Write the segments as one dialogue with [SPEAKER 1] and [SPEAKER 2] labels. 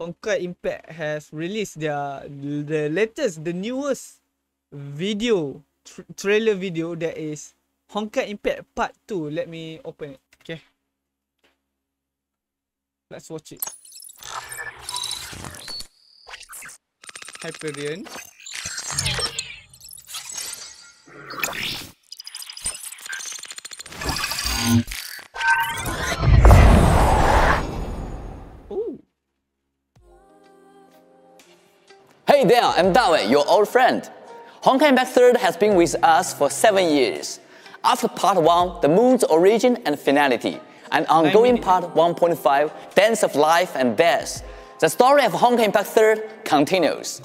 [SPEAKER 1] Honkai Impact has released their the latest, the newest video tra trailer video that is Honkai Impact Part 2. Let me open it. Okay. Let's watch it. Hyperion.
[SPEAKER 2] Hey there, I'm Dawei, your old friend. Honkai Impact 3rd has been with us for 7 years. After part 1, the moon's origin and finality, and ongoing part 1.5, Dance of Life and Death, the story of Honkai Impact 3rd continues.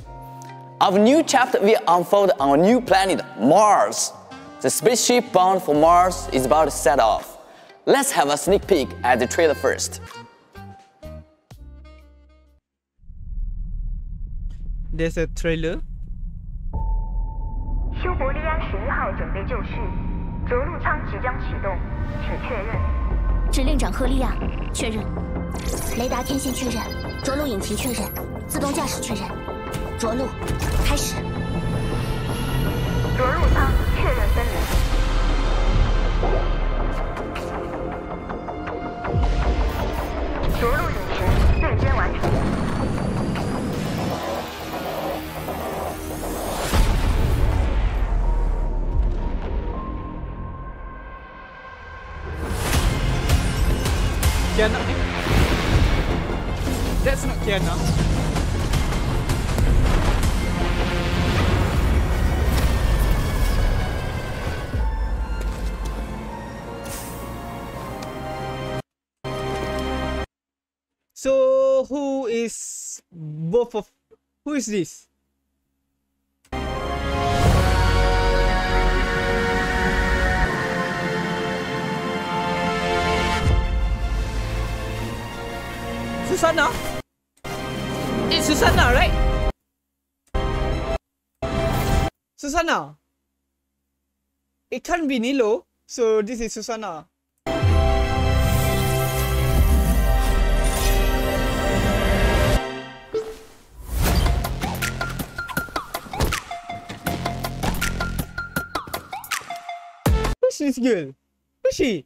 [SPEAKER 2] Our new chapter will unfold on a new planet, Mars. The spaceship bound for Mars is about to set off. Let's have a sneak peek at the trailer first.
[SPEAKER 1] There's a trailer.
[SPEAKER 3] 修伯利安十一号准备就绪，着陆舱即将启动，请确认。
[SPEAKER 4] 指令长赫利亚，确认。雷达天线确认，着陆引擎确认，自动驾驶确认。着陆，开始。
[SPEAKER 3] 着陆舱确认分离。
[SPEAKER 1] That's not Kiana. So who is both of who is this? Susana? It's Susanna, right? Susanna. It can't be Nilo, so this is Susanna. Who's this girl? Who's she?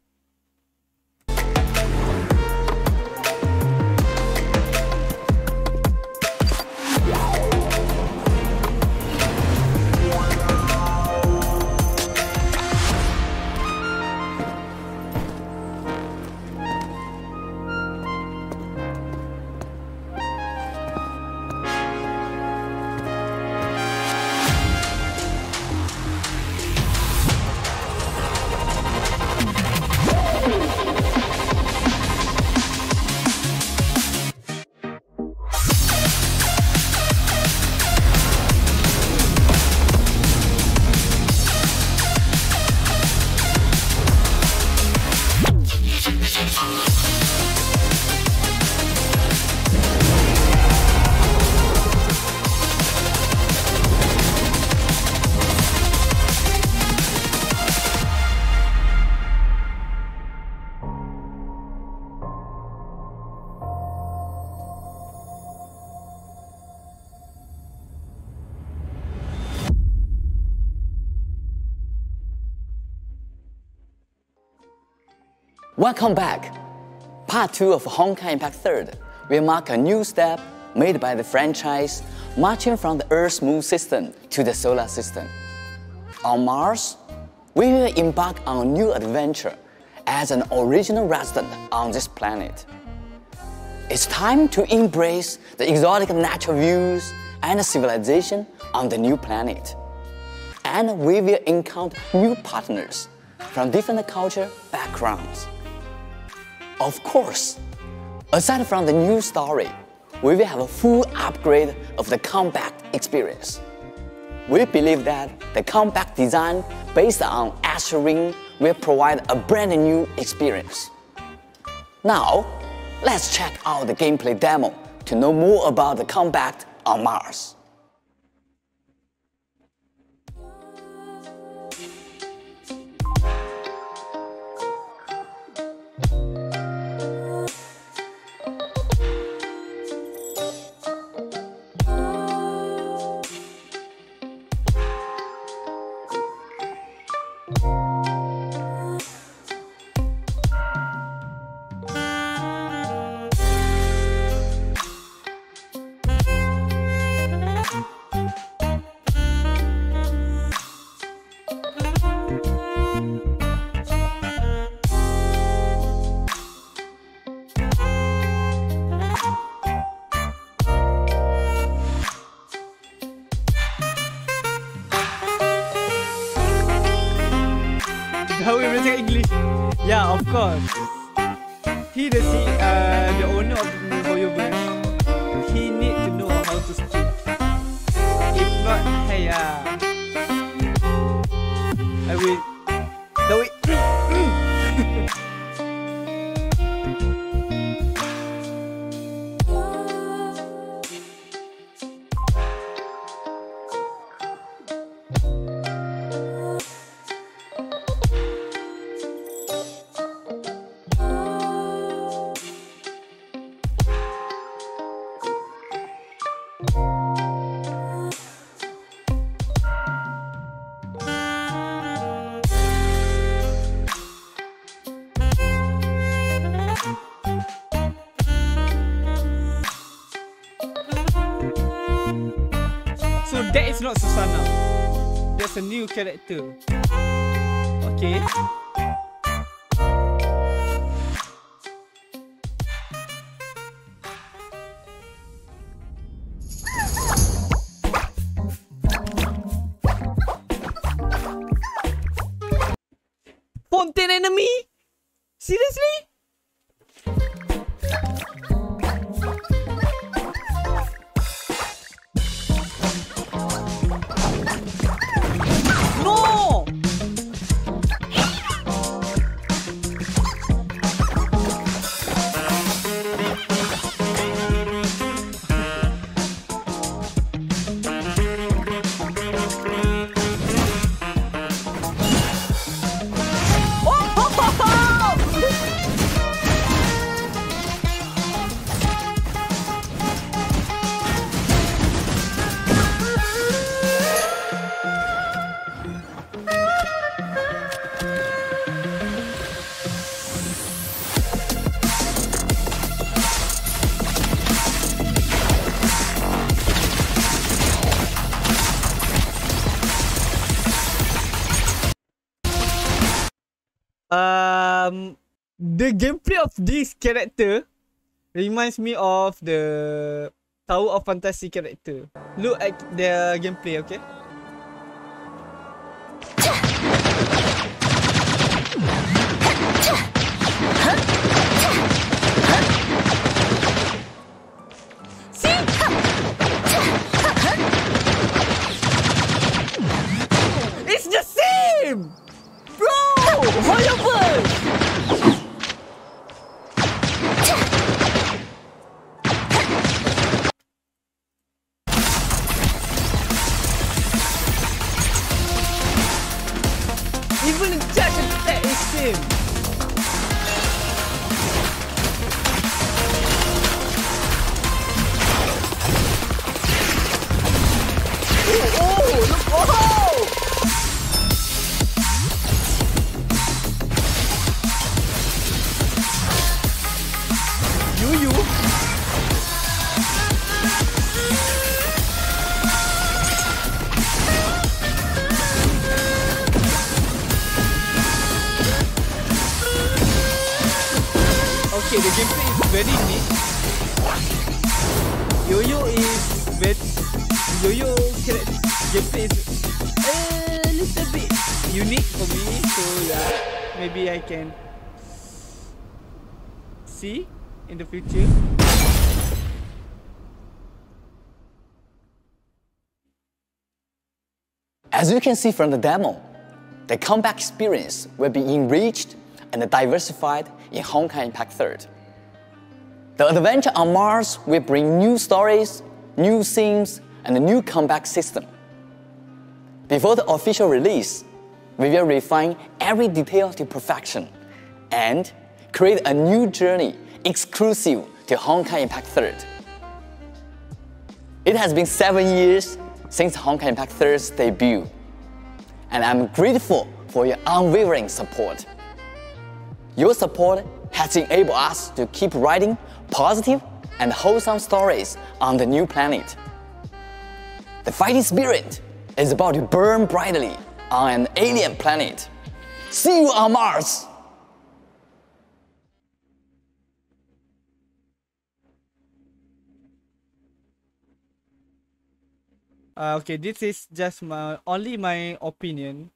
[SPEAKER 2] Welcome back. Part 2 of Honkai Impact 3rd will mark a new step made by the franchise marching from the Earth Moon system to the solar system. On Mars, we will embark on a new adventure as an original resident on this planet. It's time to embrace the exotic natural views and civilization on the new planet. And we will encounter new partners from different culture backgrounds. Of course, aside from the new story, we will have a full upgrade of the combat experience. We believe that the combat design based on Astral Ring will provide a brand new experience. Now, let's check out the gameplay demo to know more about the combat on Mars.
[SPEAKER 1] Of course. He the uh, the owner of So that is not Susana. That's a new character. Okay. Fontaine enemy? Seriously? The gameplay of this character reminds me of the Tower of Fantasy character. Look at the gameplay, okay? It's the same! Bro! Horrible! Okay, the gameplay is very neat. Yo-yo is very... Yo-yo gameplay is a little bit unique for me. So yeah, maybe I can see in the future.
[SPEAKER 2] As you can see from the demo, the combat experience will be enriched and diversified in Honkai Impact 3rd. The adventure on Mars will bring new stories, new themes, and a new combat system. Before the official release, we will refine every detail to perfection and create a new journey exclusive to Honkai Impact 3rd. It has been seven years since Honkai Impact 3rd's debut, and I'm grateful for your unwavering support. Your support has enabled us to keep writing positive and wholesome stories on the new planet. The fighting spirit is about to burn brightly on an alien planet. See you on Mars!
[SPEAKER 1] Uh, okay, this is just my only my opinion.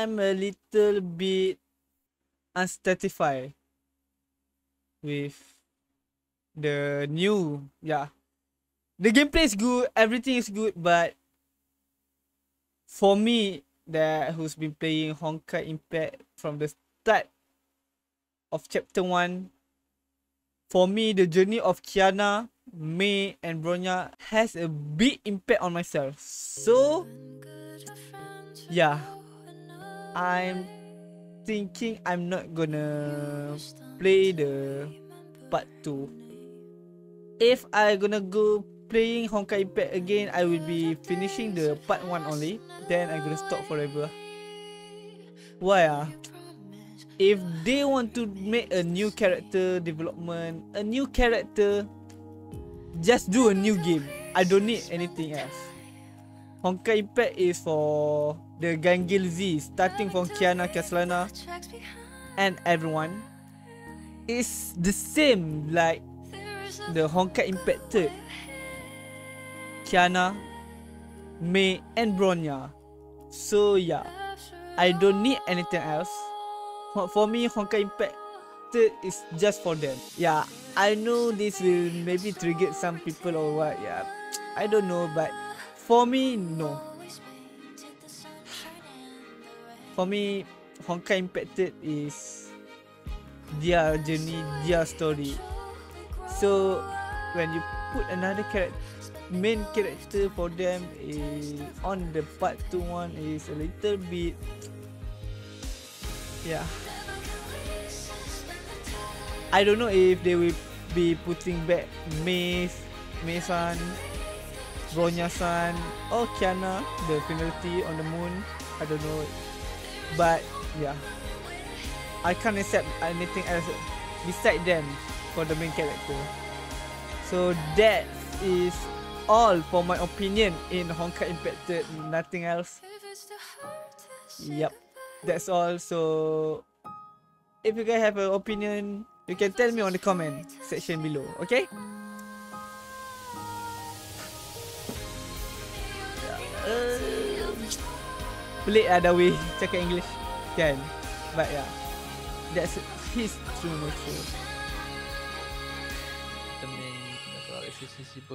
[SPEAKER 1] I'm a little bit unsatisfied with the new yeah. The gameplay is good, everything is good, but for me that who's been playing Honkai Impact from the start of chapter 1 for me the journey of Kiana, May and Bronya has a big impact on myself. So yeah. I'm thinking I'm not gonna play the part 2. If I gonna go playing Honkai Impact again, I will be finishing the part 1 only. Then I'm gonna stop forever. Why ah? If they want to make a new character development, a new character, just do a new game. I don't need anything else. Honkai Impact is for the Gangil Z, starting from Kiana Caslana and everyone. It's the same like the Honkai Impact third. Kiana, May and Bronya. So yeah, I don't need anything else. For me, Honkai Impact third is just for them. Yeah, I know this will maybe trigger some people or what. Yeah, I don't know, but for me, no. For me, Honkai Impact third is their journey, their story. So when you put another character, main character for them is on the part two one is a little bit, yeah. I don't know if they will be putting back Maze, Mason, Bronya-san, or Kiana, the penalty on the moon. I don't know. But yeah, I can't accept anything else beside them for the main character. So that is all for my opinion in Honkai Impacted. Nothing else. Yep, that's all. So if you guys have an opinion, you can tell me on the comment section below. Okay? Uh, pelik lah the way cakap English. Kan? But yeah. That's his true nature.
[SPEAKER 5] The
[SPEAKER 1] main relationship